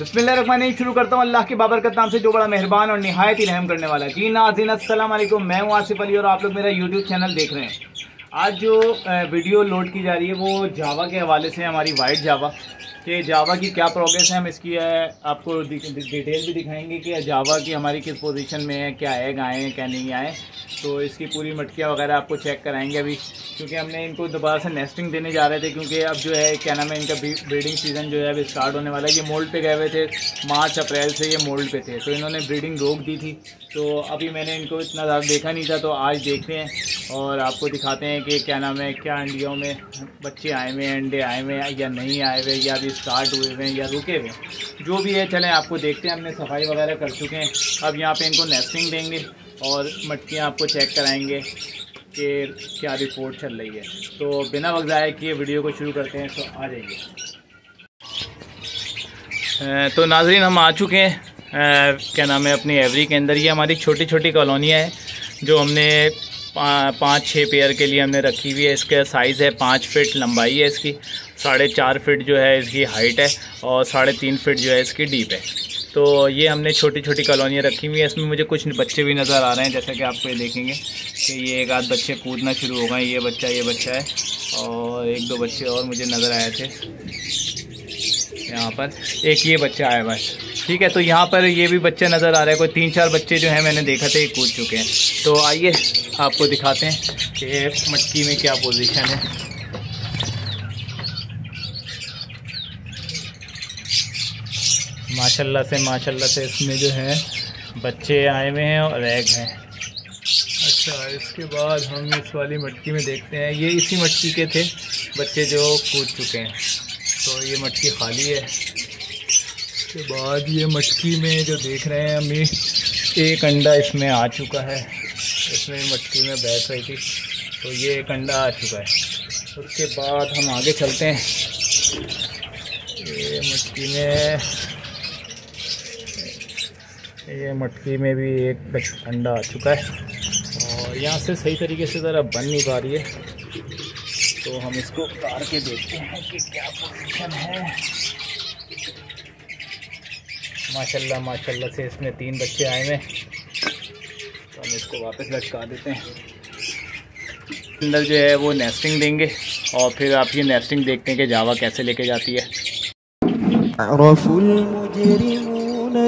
बसमिल्लाम शुरू करता हूँ अल्लाह के बाबरकत नाम से, जो बड़ा मेहरबान और नहायत ही रहम करने वाला जी नाजीन असलम वालेकुम। मैं हूँ आसिफ अली और आप लोग मेरा यूट्यूब चैनल देख रहे हैं। आज जो वीडियो लोड की जा रही है, वो जावा के हवाले से हमारी वाइट जावा कि जावा की क्या प्रोग्रेस है हम इसकी है, आपको डिटेल भी दिखाएँगे कि जावा की हमारी किस पोजीशन में है क्या आए आए हैं क्या नहीं आए तो इसकी पूरी मटकियाँ वगैरह आपको चेक कराएँगे अभी क्योंकि हमने इनको दोबारा से नेस्टिंग देने जा रहे थे क्योंकि अब जो है क्या नाम है इनका ब्रीडिंग सीज़न जो है अभी स्टार्ट होने वाला है। ये मोल्ड पे गए हुए थे मार्च अप्रैल से ये मोल्ड पे थे तो इन्होंने ब्रीडिंग रोक दी थी। तो अभी मैंने इनको इतना ज़्यादा देखा नहीं था तो आज देखते हैं और आपको दिखाते हैं कि क्या नाम है क्या अंडियों में बच्चे आए हुए हैं अंडे आए हुए हैं या नहीं आए हुए या अभी स्टार्ट हुए हुए हैं या रुके हुए हैं। जो भी है, चलें, आपको देखते हैं, हमने सफ़ाई वगैरह कर चुके हैं। अब यहाँ पे इनको नेस्टिंग देंगे और मटकियाँ आपको चेक कराएँगे कि क्या रिपोर्ट चल रही है। तो बिना वक्त ज़ाया किए वीडियो को शुरू करते हैं तो आ जाइए। तो नाजरीन, हम आ चुके हैं। क्या नाम है अपनी एवरी के अंदर। ये हमारी छोटी छोटी कॉलोनियाँ हैं, जो हमने पाँच छः पेयर के लिए हमने रखी हुई है। इसका साइज़ है पाँच फिट लंबाई है इसकी। साढ़े चार फिट जो है इसकी हाइट है और साढ़े तीन फिट जो है इसकी डीप है। तो ये हमने छोटी छोटी कॉलोनियाँ रखी हुई हैं। इसमें मुझे कुछ बच्चे भी नज़र आ रहे हैं, जैसा कि आपको ये देखेंगे कि ये एक आध बच्चे कूदना शुरू हो गए ये बच्चा ये बच्चा है और एक दो बच्चे और मुझे नज़र आए थे यहाँ पर। एक ये बच्चा आया बस। ठीक है तो यहाँ पर ये भी बच्चे नज़र आ रहे हैं। कोई तीन चार बच्चे जो हैं मैंने देखा थे, ये कूद चुके हैं। तो आइए, आपको दिखाते हैं कि मटकी में क्या पोजीशन है। माशाल्लाह से माशाल्लाह से इसमें जो है, बच्चे आए हुए हैं और एग हैं। अच्छा इसके बाद हम इस वाली मटकी में देखते हैं। ये इसी मटकी के थे, बच्चे जो कूद चुके हैं। तो ये मटकी खाली है। इसके बाद ये मटकी में जो देख रहे हैं अम्मी, एक अंडा इसमें आ चुका है। इसमें मटकी में बैठ रही थी तो ये एक अंडा आ चुका है। उसके बाद हम आगे चलते हैं। ये मटकी में ये मटकी में भी एक अंडा आ चुका है। और यहाँ से सही तरीके से ज़रा बन नहीं पा रही है। तो हम इसको उतार के देखते हैं कि क्या पोजीशन है। माशाल्लाह माशाल्लाह से इसमें तीन बच्चे आए हुए तो हम इसको वापस लटका देते हैं। अंदर जो है वो नेस्टिंग देंगे और फिर आप ये नेस्टिंग देखते हैं कि जावा कैसे लेके जाती है।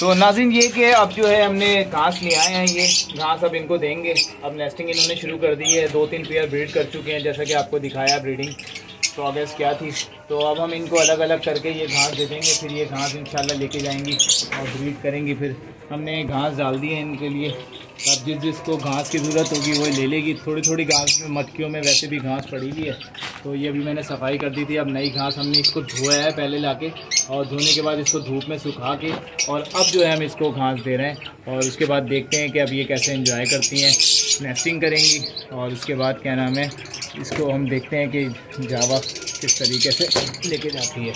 तो नाजिन ये कि अब जो है हमने घास ले आए हैं ये घास अब इनको देंगे अब नेस्टिंग इन्होंने शुरू कर दी है दो तीन पेयर ब्रीड कर चुके हैं जैसा कि आपको दिखाया ब्रीडिंग प्रोग्रेस क्या थी? तो अब हम इनको अलग अलग करके ये घास दे देंगे, फिर ये घास इंशाल्लाह लेके जाएँगी और ब्रीड करेंगी। फिर हमने घास डाल दी है इनके लिए। अब जिस जिसको घास की ज़रूरत होगी, वो ले लेगी। थोड़ी थोड़ी घास में, मटकियों में वैसे भी घास पड़ी हुई है। तो ये अभी मैंने सफ़ाई कर दी थी। अब नई घास हमने इसको धोया है पहले ला के और धोने के बाद इसको धूप में सुखा के और अब जो है हम इसको घास दे रहे हैं। और उसके बाद देखते हैं कि अब ये कैसे इंजॉय करती हैं। नेस्टिंग करेंगी और उसके बाद क्या नाम है? इसको हम देखते हैं कि जावा किस तरीके से लेके जाती है।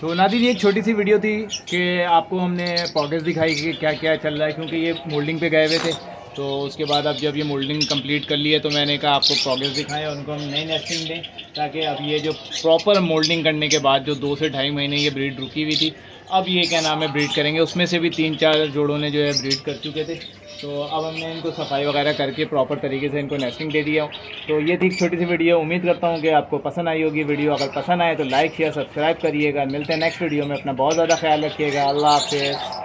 तो नादिर, ये एक छोटी सी वीडियो थी कि आपको हमने प्रोग्रेस दिखाई कि क्या क्या चल रहा है, क्योंकि ये मोल्डिंग पे गए हुए थे। तो उसके बाद अब जब ये मोल्डिंग कंप्लीट कर ली है तो मैंने कहा आपको प्रोग्रेस दिखाएँ और उनको हम नई नेस्टिंग दें, ताकि अब ये जो प्रॉपर मोल्डिंग करने के बाद, जो दो से ढाई महीने ये ब्रीड रुकी हुई थी अब ये क्या नाम है ब्रीड करेंगे। उसमें से भी तीन चार जोड़ों ने जो है ब्रीड कर चुके थे। तो अब हमने इनको सफ़ाई वगैरह करके प्रॉपर तरीके से इनको नेस्टिंग दे दिया तो ये थी छोटी सी वीडियो उम्मीद करता हूँ कि आपको पसंद आई होगी वीडियो अगर पसंद आए तो लाइक शेयर सब्सक्राइब करिएगा। मिलते हैं नेक्स्ट वीडियो में। अपना बहुत ज़्यादा ख्याल रखिएगा। अल्लाह हाफिज़।